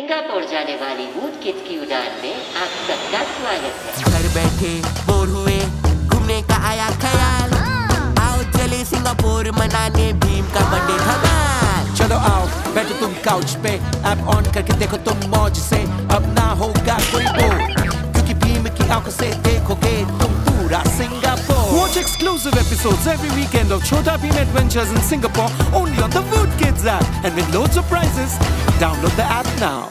Singapore जाने वाली would kids की उड़ान में आप सबका स्वागत है घर बैठे बोर हुए घूमने का आया ख्याल आओ चले सिंगापुर मनाने भीम का बर्थडे धमाल चलो आओ बैठो तुम काउच पे ऐप ऑन करके देखो तुम मौज से अब ना होगा कोई बोर क्योंकि भीम की आँखों से देखोगे तुम पूरा Singapore Watch exclusive episodes every weekend of Chota Beam Adventures in Singapore only on the Food Kids app and with loads of prizes. Download the app now.